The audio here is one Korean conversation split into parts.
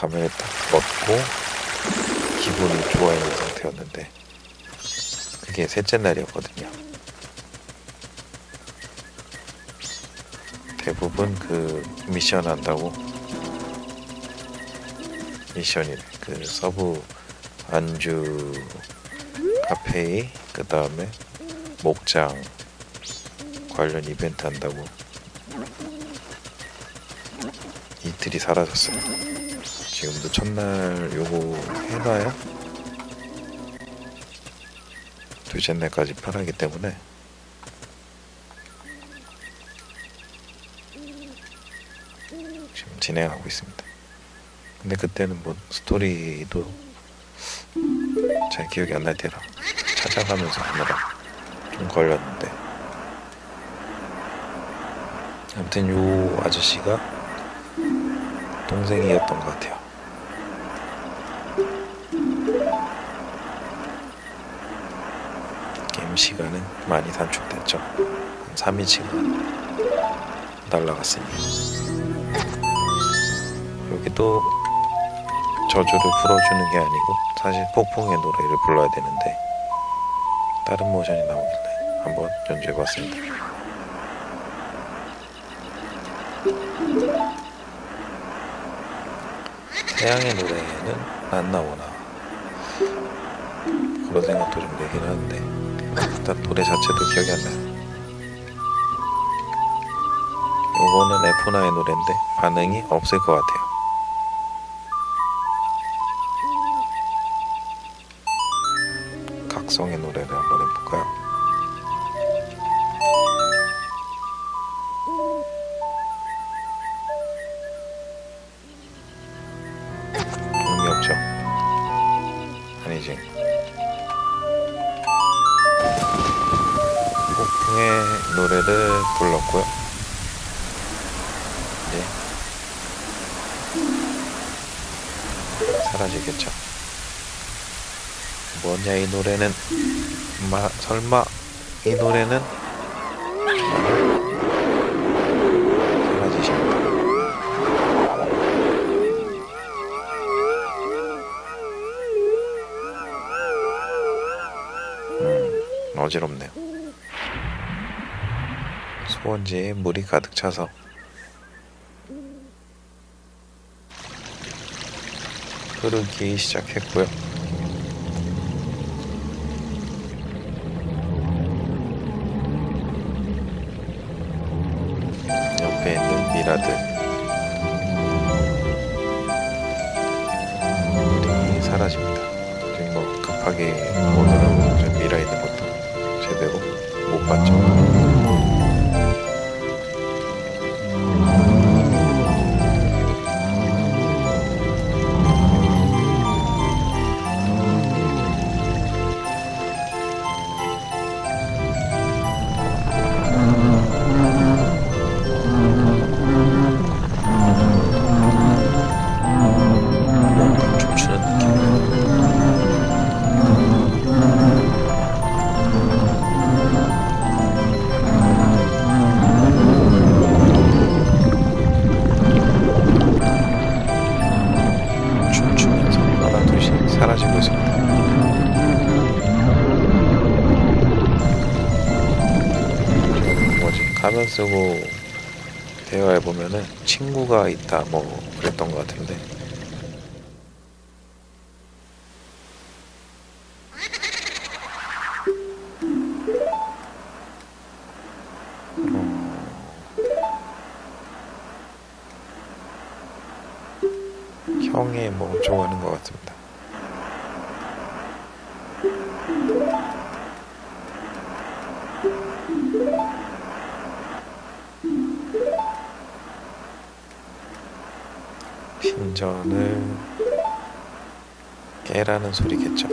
감을 딱 얻고 기분이 좋아 있는 상태였는데 그게 셋째 날이었거든요. 대부분 그 미션 한다고 미션이 그 서브 안주 카페이 그 다음에 목장 관련 이벤트 한다고 이틀이 사라졌어요. 지금도 첫날 요거 해놔야 둘째 날까지 편하기 때문에 지금 진행하고 있습니다. 근데 그때는 뭐 스토리도 잘 기억이 안 날 때라 찾아가면서 하느라 좀 걸렸는데 아무튼 요 아저씨가 동생이었던 것 같아요. 시간은 많이 단축됐죠. 한 3일치가 날라갔으니 여기도 저주를 풀어주는 게 아니고 사실 폭풍의 노래를 불러야 되는데 다른 모션이 나오길래 한번 연주해봤습니다. 태양의 노래는 안 나오나 그런 생각도 좀 되긴 하는데 일단 노래 자체도 기억이 안 나요. 요거는 에프나의 노래인데 반응이 없을 것 같아요. 각성의 노래를 한번 해볼까요? 노래는 마, 설마 이 노래는 사라지십니다. 음, 어지럽네요. 수원지에 물이 가득 차서 흐르기 시작했고요. 친구가 있다 뭐 그랬던 것 같은데 핀전을 깨라는 소리겠죠.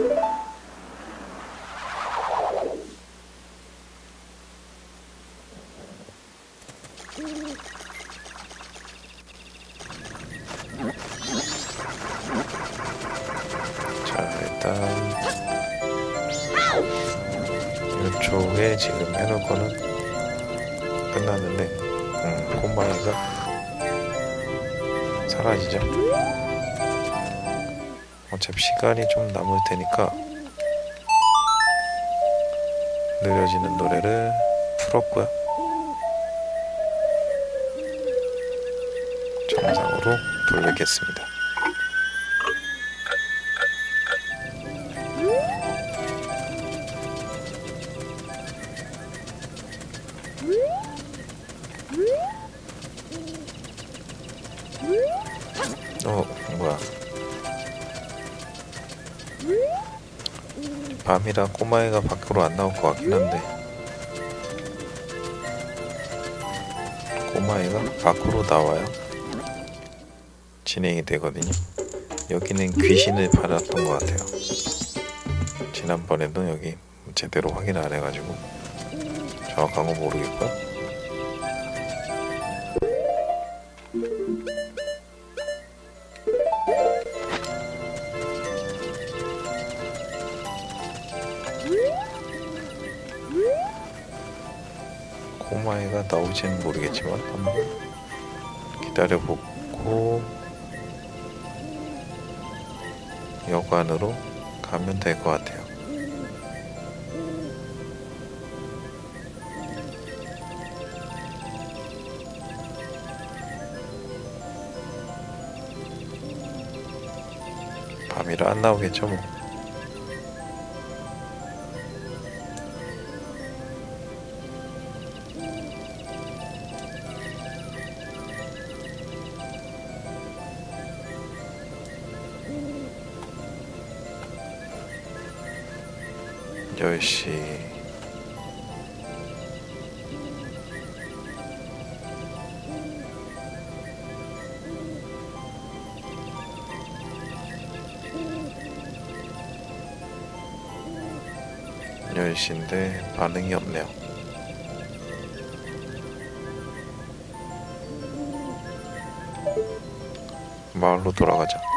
시간이 좀 남을 테니까 느려지는 노래를 풀었고요. 정상으로 돌리겠습니다. 어, 밤이라 꼬마애가 밖으로 안 나올 것 같긴 한데. 꼬마애가 밖으로 나와요. 진행이 되거든요. 여기는 귀신을 받았던 것 같아요. 지난번에도 여기 제대로 확인 안 해가지고 정확한 건 모르겠고요. 나올지는 모르겠지만 한번 기다려보고 여관으로 가면 될 것 같아요. 밤이라 안 나오겠죠 뭐. 열시열 시인데 반응이 없네요. 마을로 돌아가자.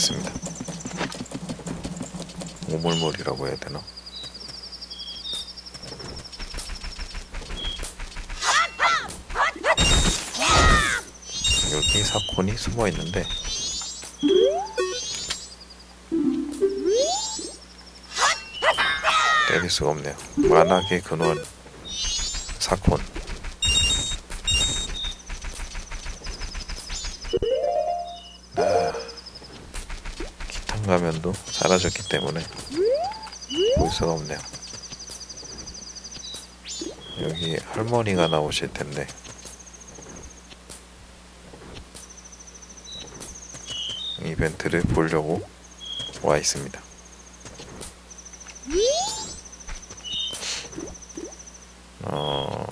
있게 됐습니다. 오물몰이라고 해야 되나? 여기 사콘이 숨어 있는데 때릴 수가 없네요. 만악의 근원 가면도 사라졌기 때문에 볼 수가 없네요. 여기 할머니가 나오실 텐데 이벤트를 보려고 와 있습니다. 어...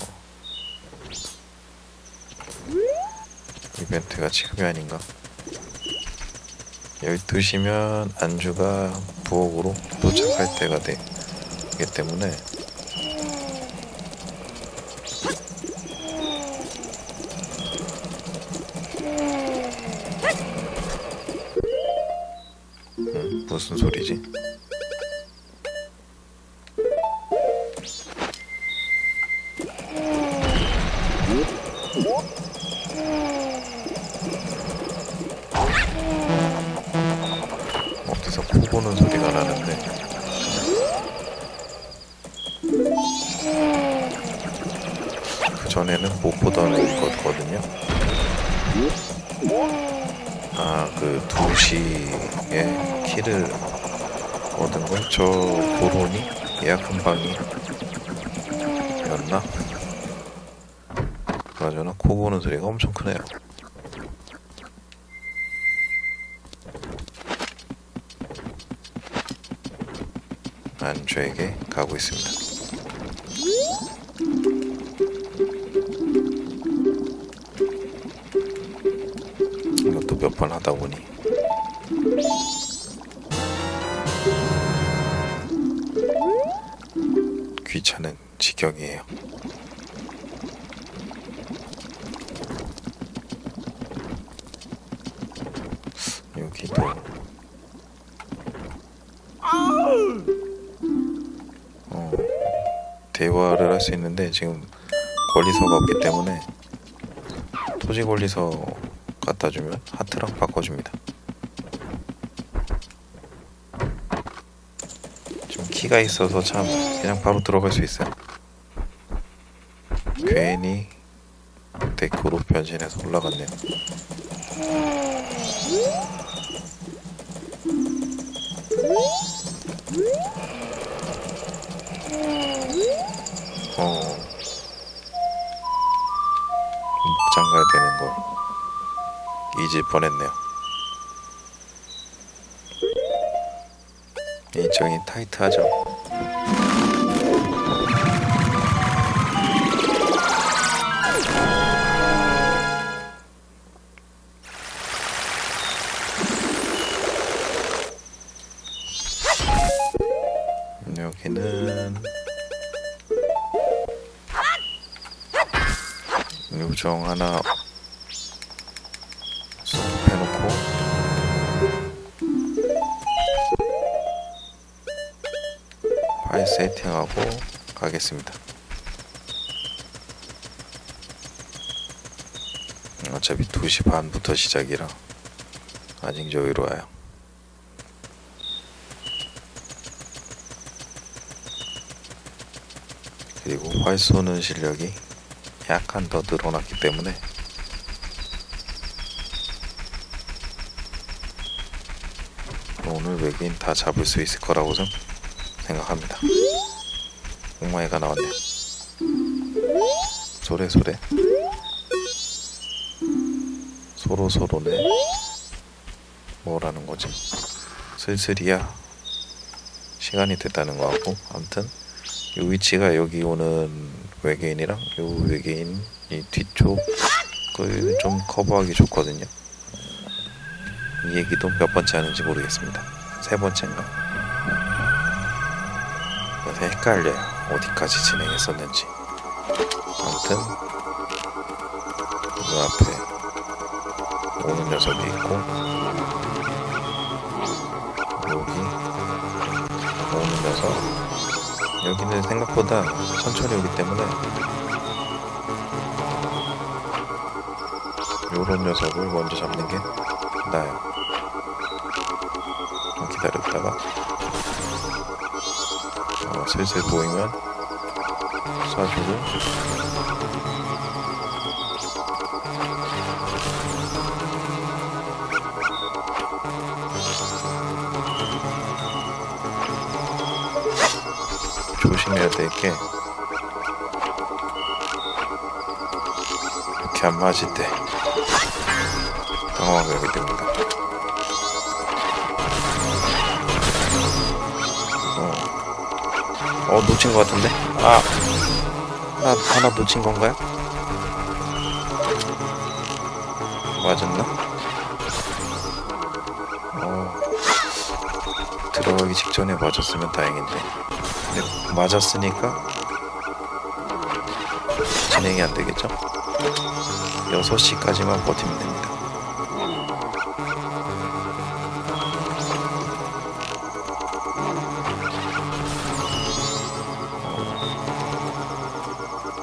이벤트가 지금이 아닌가? 12시면 안주가 부엌으로 도착할 때가 되기 때문에 고는 소리가 나는데 그 전에는 못 보던 거거든요. 아, 그 2시에 키를 얻은 건저 고론이 예약한 방이었나? 그나저나 코 고는 소리가 엄청 크네요. 안주에게 가고 있습니다. 이것도 몇 번 하다 보니 귀찮은 지경이에요. 할 수 있는데 지금 권리서가 없기 때문에 토지 권리서 갖다 주면 하트랑 바꿔줍니다. 좀 키가 있어서 참 그냥 바로 들어갈 수 있어요. 괜히 데크로 변신해서 올라갔네요. 장 가야 되는 걸 잊을 뻔했네요. 일정이 타이트하죠. 요정 하나 해놓고 파일 세팅하고 가겠습니다. 어차피 2시 반부터 시작이라 아직 여유로워요. 그리고 활 쏘는 실력이 약간 더 늘어났기 때문에 오늘 외계인 다 잡을 수 있을 거라고 좀 생각합니다. 옥마이가 나왔네. 소래 소래. 소로 소로네. 뭐라는 거지? 슬슬이야. 시간이 됐다는 거 같고 아무튼 이 위치가 여기 오는 외계인이랑 이 외계인 이 뒤쪽 그좀 커버하기 좋거든요. 이 얘기도 몇 번째 하는지 모르겠습니다. 세 번째인가? 그래서 헷갈려요. 어디까지 진행했었는지. 아무튼 이 앞에 오는 녀석이 있고 여기 오는 녀석 여기는 생각보다 천천히 오기 때문에 요런 녀석을 먼저 잡는 게 나아요. 좀 기다렸다가 어, 슬슬 보이면 쏴주고 조심해야 될 게 이렇게 안 맞을 때 당황하게 됩니다. 어, 어 놓친 것 같은데? 아, 하나 하나 놓친 건가요? 맞았나? 어, 들어가기 직전에 맞았으면 다행인데. 맞았으니까 진행이 안 되겠죠? 6시까지만 버티면 됩니다.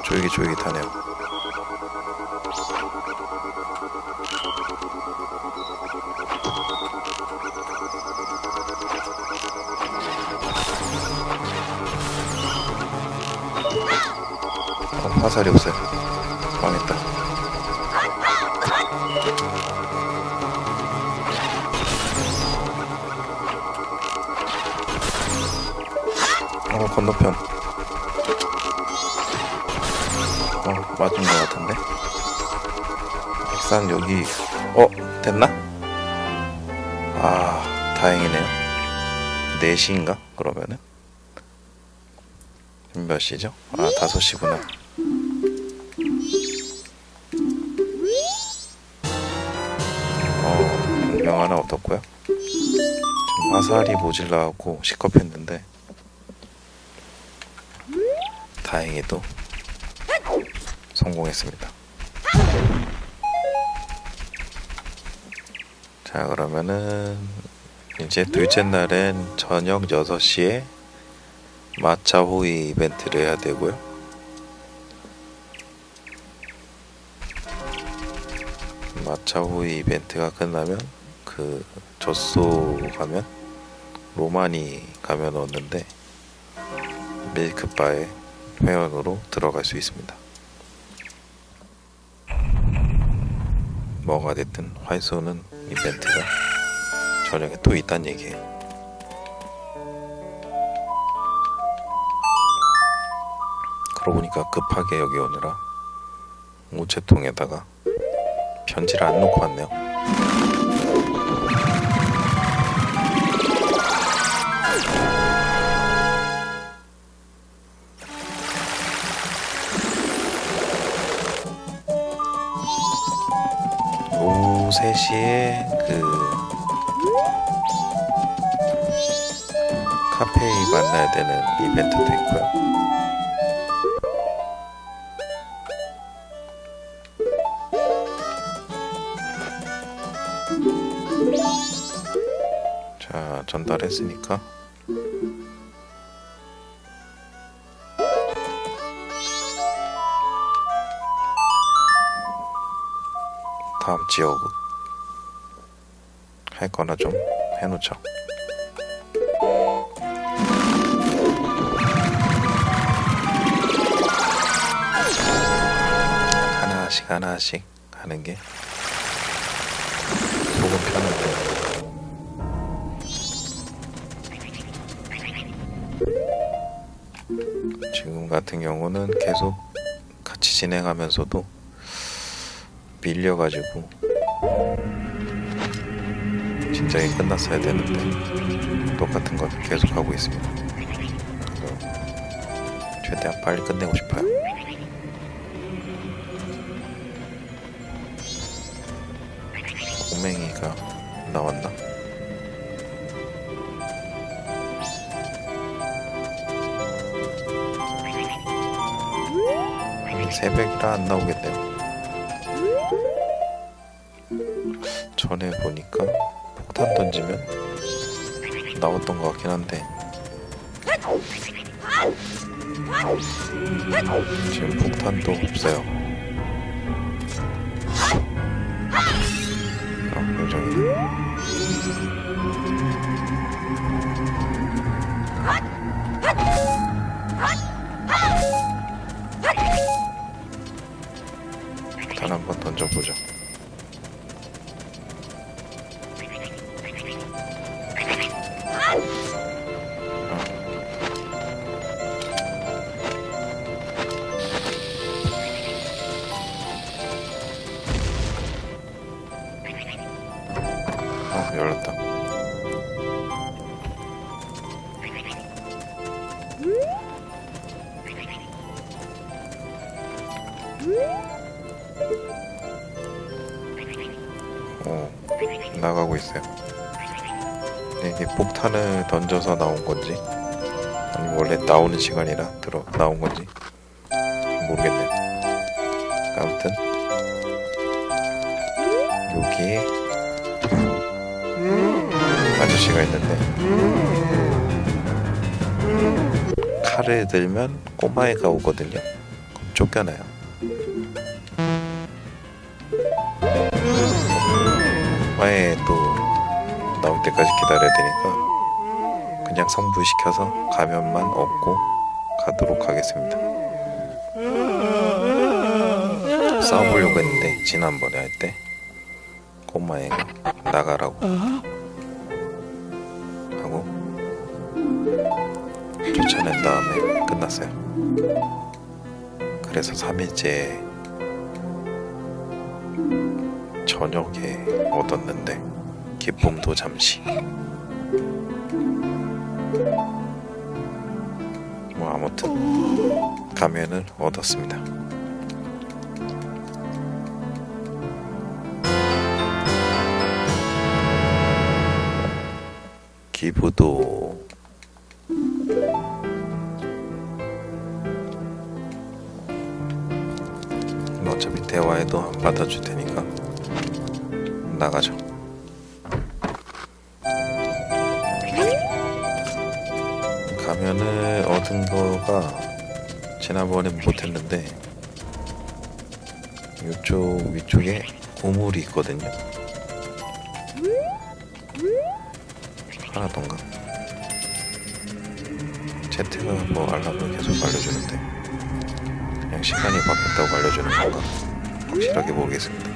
쫄깃쫄깃하네요. 화살이 없어요. 망했다. 어, 건너편. 어, 맞은 것 같은데? 백산 여기, 어, 됐나? 아, 다행이네요. 4시인가? 그러면은? 몇 시죠? 아, 5시구나. 화살이 모질라갖고 시겁했는데 다행히도 성공했습니다. 자 그러면은 이제 둘째 날엔 저녁 6시에 마차 호의 이벤트를 해야 되고요. 마차 호의 이벤트가 끝나면 그 젖소 가면 로마니 가면 얻는데 밀크바에 회원으로 들어갈 수 있습니다. 뭐가 됐든 활 쏘는 이벤트가 저녁에 또 있단 얘기예요. 그러고 보니까 급하게 여기 오느라 우체통에다가 편지를 안 놓고 왔네요. 오후 3시에 그 카페에 만나야 되는 이벤트도 있고요. 자, 전달했으니까 다음 지역 할 거나 좀 해놓죠. 하나씩 하나씩 하는 게 속은 편한데 지금 같은 경우는 계속 같이 진행하면서도 밀려가지고 진작에 끝났어야 되는데 똑같은 걸 계속 하고 있습니다. 최대한 빨리 끝내고 싶어요. 꼬맹이가 나왔나? 새벽이라 안 나오겠네요. 전에 보니까 폭탄 던지면 나왔던 것 같긴 한데 지금 폭탄도 없어요. 아, 요정이 폭탄 한번 던져보죠. 던져서 나온 건지, 아니면 원래 나오는 시간이라 들어 나온 건지 모르겠네요. 아무튼 여기에 아저씨가 있는데 칼을 들면 꼬마애가 오거든요. 그럼 쫓겨나요. 꼬마애 또 나올 때까지 기다려야 되니까 그냥 성부시켜서 가면만 얻고 가도록 하겠습니다. 싸워보려고 했는데 지난번에 할 때 꼬마애가 나가라고 하고 쫓아낸 다음에 끝났어요. 그래서 3일째 저녁에 얻었는데 기쁨도 잠시 같은 감회를 얻었습니다. 기부도 어차피 대화에도 안 받아줄 테니까 나가죠. 가면을 얻은 거가 지난번에 못했는데 이쪽 위쪽에 우물이 있거든요. 하나던가. 채트가 뭐 알람을 계속 알려주는데 그냥 시간이 바뀌었다고 알려주는 건가? 확실하게 모르겠습니다.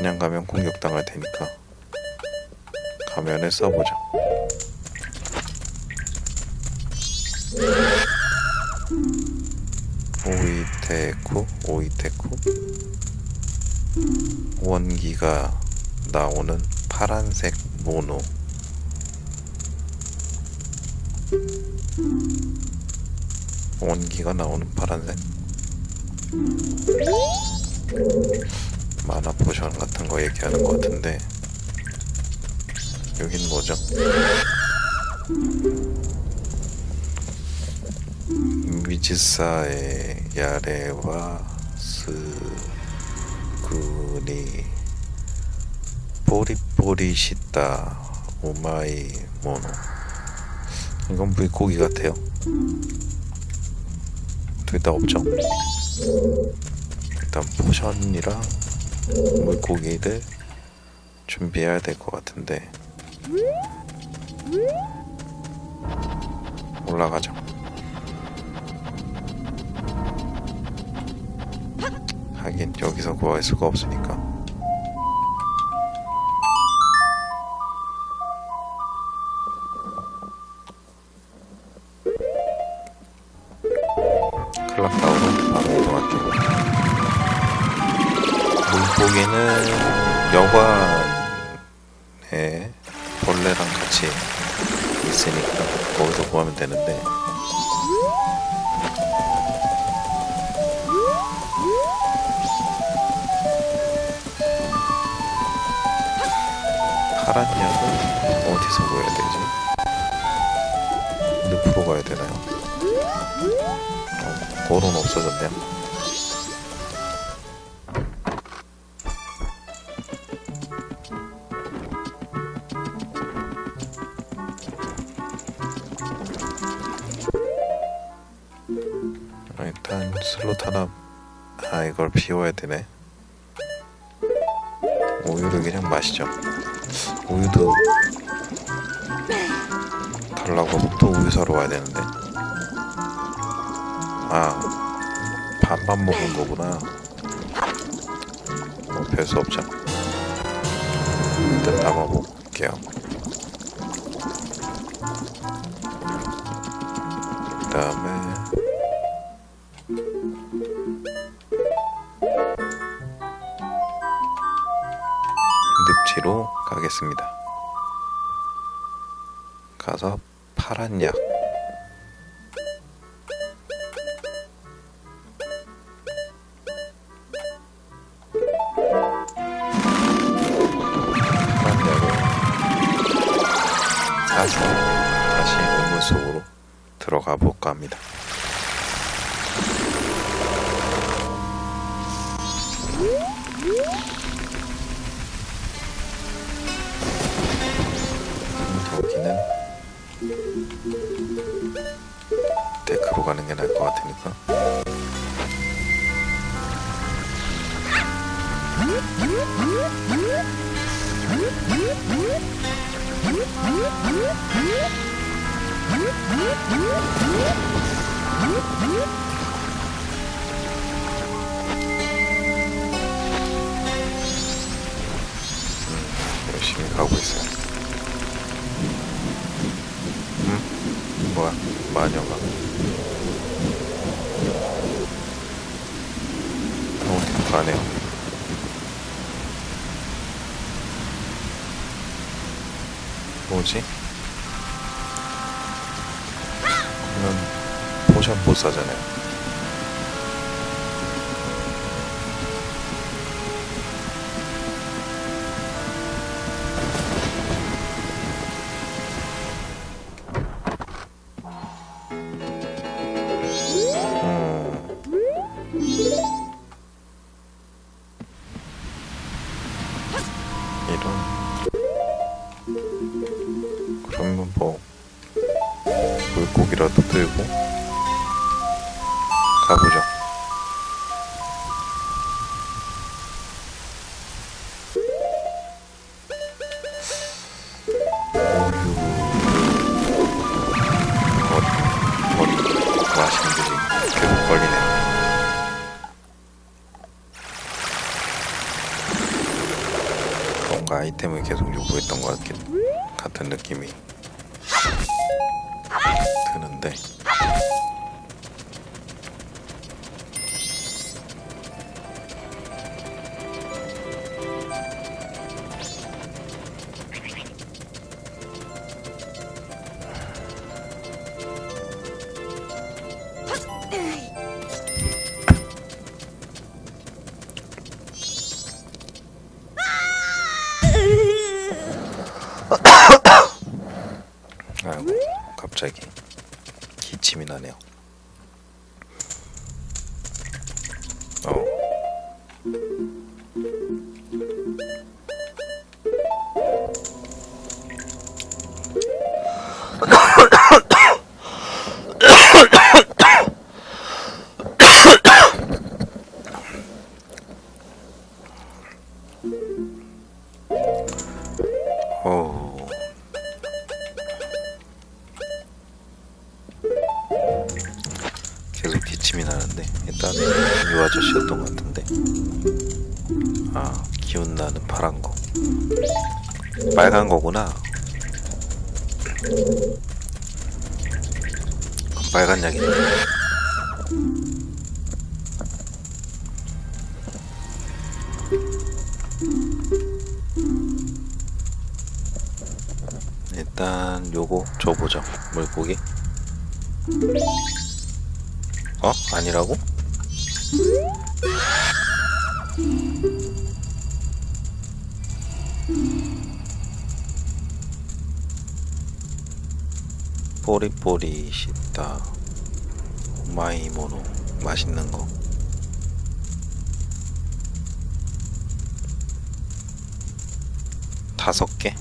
그냥 가면 공격당할 테니까. 가면을 써보자. 오이테쿠 오이테쿠. 원기가 나오는 파란색 모노. 원기가 나오는 파란색 마나 포션 같은 거 얘기하는 것 같은데 여긴 뭐죠? 미지사의 야레와 스구니 뽀리뽀리시다 오마이 모노 이건 물고기 같아요 둘 다 없죠? 일단 포션이랑 물고기를 준비해야 될 것 같은데 올라가죠. 하긴 여기서 구할 수가 없으니까. 약은 어디서 구해야 되지? 늪으로 가야 되나요? 어, 골은 없어졌네요. 아, 일단 슬롯 하나 아 이걸 비워야 되네 우유를 그냥 마시죠 우유도 달라고 하면 또 우유 사러 와야 되는데. 아 반반 먹은 거구나. 뭐 별 수 없죠. 일단 담아 볼게요. 그 다음에 가겠습니다. 가서 파란 약 열심히 가고 있어요. 응? 뭐야? 마녀가. 어디로 가네요. 뭐지? 그러면 포션 못 사잖아요. 아. 기운 나는 파란 거. 빨간 거구나. 빨간 약이네. 일단 요거 줘보죠 물고기. 어? 아니라고? 뽀리뽀리 시다 마이모노 맛있는 거 다섯 개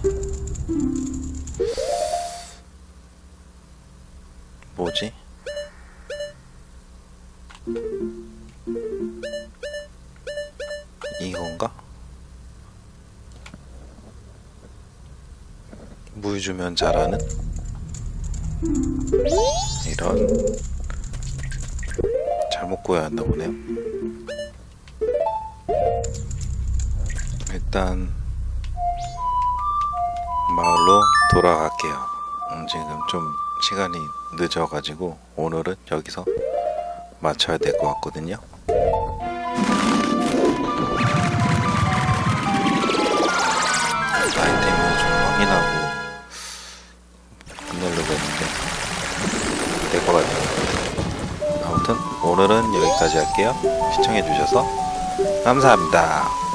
뭐지? 이건가? 물 주면 자라는 이런 잘못 구해야 한다 보네요. 일단 마을로 돌아갈게요. 음, 지금 좀 시간이 늦어가지고 오늘은 여기서 맞춰야 될 것 같거든요. 아이템을 좀 확인하고 오늘은 여기까지 할게요. 시청해주셔서 감사합니다.